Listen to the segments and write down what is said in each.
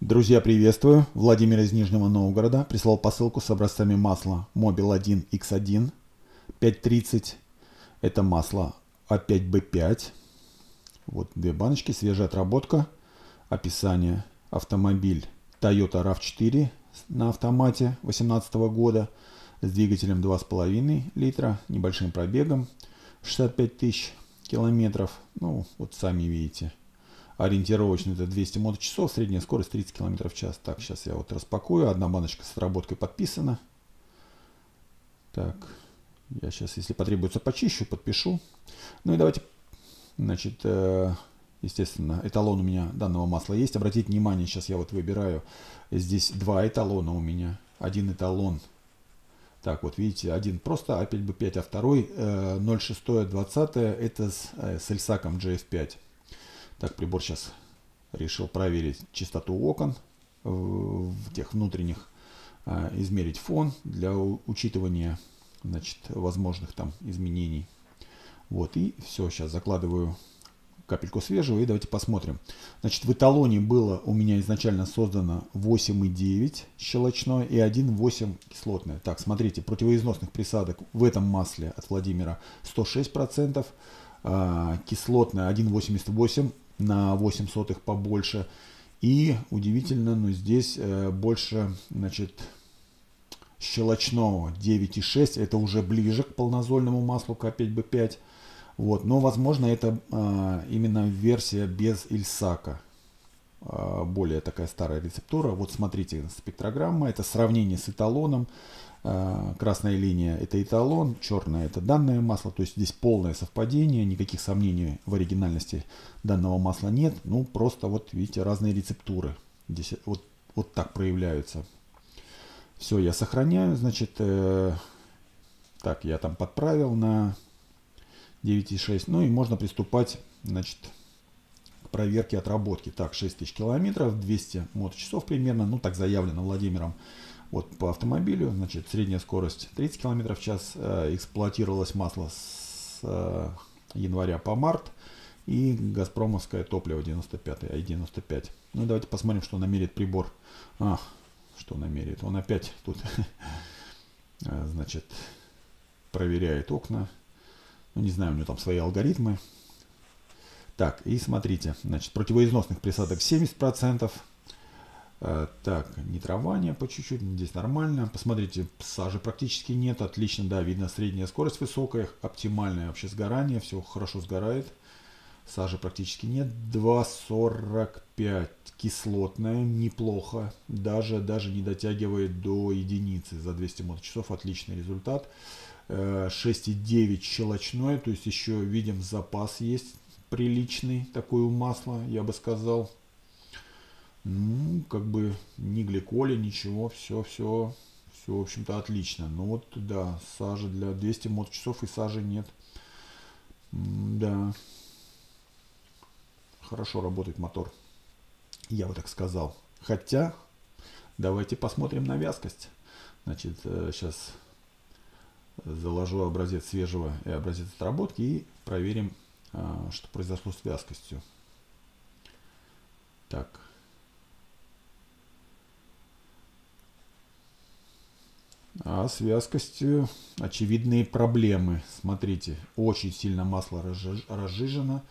Друзья, приветствую! Владимир из Нижнего Новгорода прислал посылку с образцами масла Mobil 1 X1 530. Это масло А5Б5. Вот две баночки, свежая отработка. Описание. Автомобиль Toyota RAV4 на автомате 2018 года с двигателем 2,5 литра, небольшим пробегом 65 тысяч километров. Ну, вот сами видите. Ориентировочно это 200 моточасов, средняя скорость 30 км в час. Так, сейчас я вот распакую. Одна баночка с отработкой подписана. Так, я сейчас, если потребуется, почищу, подпишу. Ну и давайте, значит, э, естественно, эталон у меня данного масла есть. Обратите внимание, сейчас я вот выбираю. Здесь два эталона у меня. Один эталон. Так, вот видите, один просто А5Б5, а второй э, 0620 это с, э, с Эльсаком GF5. Так, прибор сейчас решил проверить чистоту окон в тех внутренних, а, измерить фон для учитывания значит, возможных там изменений. Вот, и все, сейчас закладываю капельку свежего и давайте посмотрим. Значит, в эталоне было у меня изначально создано 8,9 щелочное и 1,8 кислотное. Так, смотрите, противоизносных присадок в этом масле от Владимира 106%, а, кислотное 1,88 на 8 сотых побольше. И удивительно, но здесь э, больше, значит, щелочного 9,6. Это уже ближе к полнозольному маслу К5Б5. Вот, но, возможно, это э, именно версия без Ильсака. Э, более такая старая рецептура. Вот смотрите, спектрограмма. Это сравнение с эталоном. Э, красная линия это эталон, черная это данное масло, то есть здесь полное совпадение, никаких сомнений в оригинальности данного масла нет, ну просто вот видите разные рецептуры, здесь вот, вот так проявляются. Все, я сохраняю, значит, э, так, я там подправил на 9,6, ну и можно приступать, значит, к проверке отработки. Так, 6000 километров, 200 моточасов примерно, ну так заявлено Владимиром. Вот по автомобилю, значит, средняя скорость 30 км в час, э, эксплуатировалось масло с э, января по март и газпромовское топливо 95, i95. Ну давайте посмотрим, что намерит прибор. А, что намерит. Он опять тут, э, значит, проверяет окна. Ну не знаю, у него там свои алгоритмы. Так, и смотрите, значит, противоизносных присадок 70%, Э, так, нитрование по чуть-чуть, здесь нормально. Посмотрите, сажи практически нет, отлично, да, видно средняя скорость высокая, оптимальное вообще сгорание, все хорошо сгорает. Сажи практически нет. 2,45 кислотная, неплохо, даже, даже не дотягивает до единицы за 200 моточасов, отличный результат. 6,9 э, щелочной, то есть еще видим запас есть приличный такой у масла, я бы сказал. Ну, как бы ни гликоли, ничего, все, все, все, в общем-то, отлично. Ну вот, да, сажи для 200 моточасов и сажи нет. Да. Хорошо работает мотор. Я бы так сказал. Хотя, давайте посмотрим на вязкость. Значит, сейчас э, заложу образец свежего и образец отработки и проверим, что произошло с вязкостью. Так, А с вязкостью очевидные проблемы. Смотрите, очень сильно масло разжижено.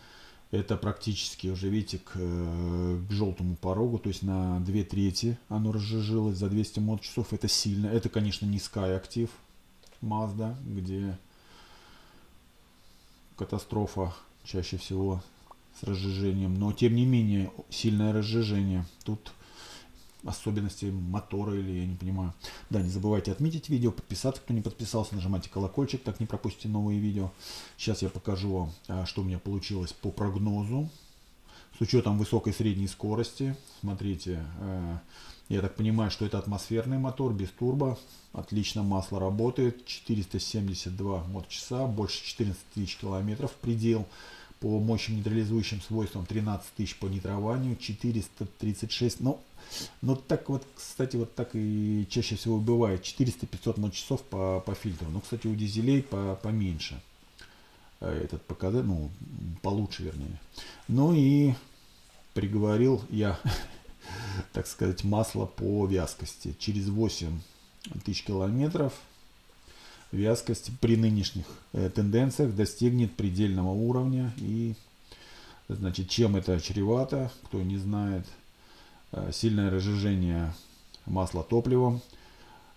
Это практически уже, видите, к, к желтому порогу, то есть на 2 трети оно разжижилось за 200 мод часов. Это сильно. Это, конечно, не Sky Active Mazda, где катастрофа чаще всего с разжижением. Но, тем не менее, сильное разжижение. Тут особенности мотора или я не понимаю. Да, не забывайте отметить видео, подписаться, кто не подписался, нажимайте колокольчик, так не пропустите новые видео. Сейчас я покажу вам, а, что у меня получилось по прогнозу. С учетом высокой средней скорости, смотрите, э, я так понимаю, что это атмосферный мотор без турбо. Отлично масло работает. 472 мот-часа, больше 14 тысяч километров предел. По мощным нейтрализующим свойствам 13 тысяч по нитрованию, 436. Ну, но так вот, кстати, вот так и чаще всего бывает. 400-500 мот-часов по, по фильтру. Но, кстати, у дизелей по, поменьше. Э, этот показатель, ну, получше, вернее. Ну и приговорил я так сказать, масло по вязкости. Через 8 тысяч километров вязкость при нынешних э, тенденциях достигнет предельного уровня. И, значит, чем это чревато, кто не знает, э, сильное разжижение масла топливом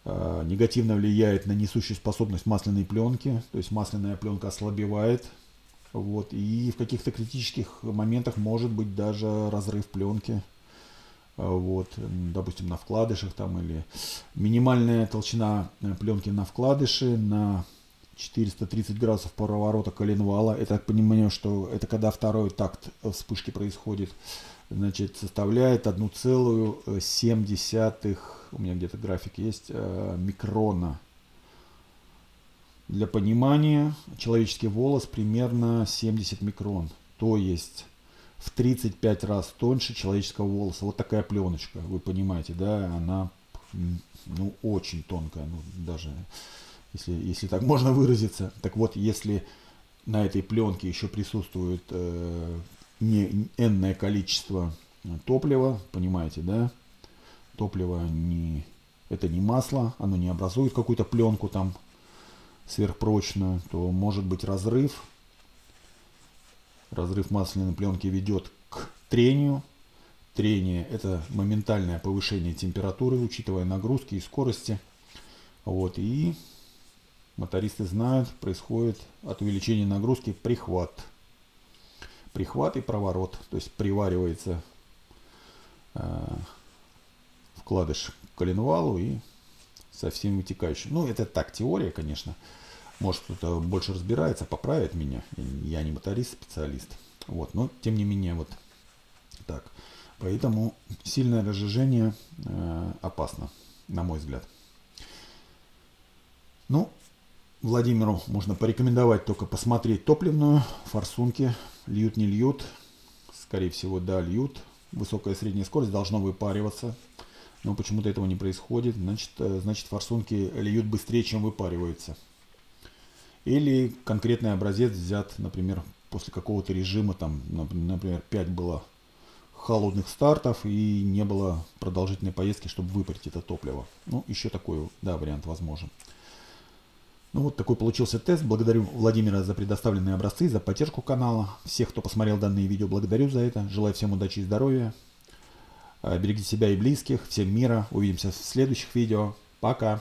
негативно влияет на несущую способность масляной пленки, то есть масляная пленка ослабевает, вот, и в каких-то критических моментах может быть даже разрыв пленки, вот, допустим, на вкладышах там или минимальная толщина э, пленки на вкладыше на 430 градусов поворота коленвала. Это, я понимаю, что это когда второй такт вспышки происходит, значит, составляет 1,7, у меня где-то график есть, э, микрона. Для понимания, человеческий волос примерно 70 микрон. То есть в 35 раз тоньше человеческого волоса. Вот такая пленочка, вы понимаете, да, она ну, очень тонкая, ну, даже если, если так можно выразиться. Так вот, если на этой пленке еще присутствует э, не энное количество топлива, понимаете, да, топливо не, это не масло, оно не образует какую-то пленку там сверхпрочную, то может быть разрыв Разрыв масляной пленки ведет к трению. Трение – это моментальное повышение температуры, учитывая нагрузки и скорости. Вот, и мотористы знают, происходит от увеличения нагрузки прихват. Прихват и проворот, то есть приваривается э, вкладыш к коленвалу и со всем вытекающим. Ну, это так, теория, конечно. Может, кто-то больше разбирается, поправит меня. Я не моторист, специалист. Вот, но тем не менее, вот так. Поэтому сильное разжижение э, опасно, на мой взгляд. Ну, Владимиру можно порекомендовать только посмотреть топливную, форсунки, льют, не льют. Скорее всего, да, льют. Высокая средняя скорость должна выпариваться. Но почему-то этого не происходит. Значит, э, значит форсунки льют быстрее, чем выпариваются. Или конкретный образец взят, например, после какого-то режима, там, например, 5 было холодных стартов и не было продолжительной поездки, чтобы выпарить это топливо. Ну, еще такой, да, вариант возможен. Ну вот такой получился тест. Благодарю Владимира за предоставленные образцы, за поддержку канала. Всех, кто посмотрел данные видео, благодарю за это. Желаю всем удачи и здоровья. Берегите себя и близких. Всем мира. Увидимся в следующих видео. Пока.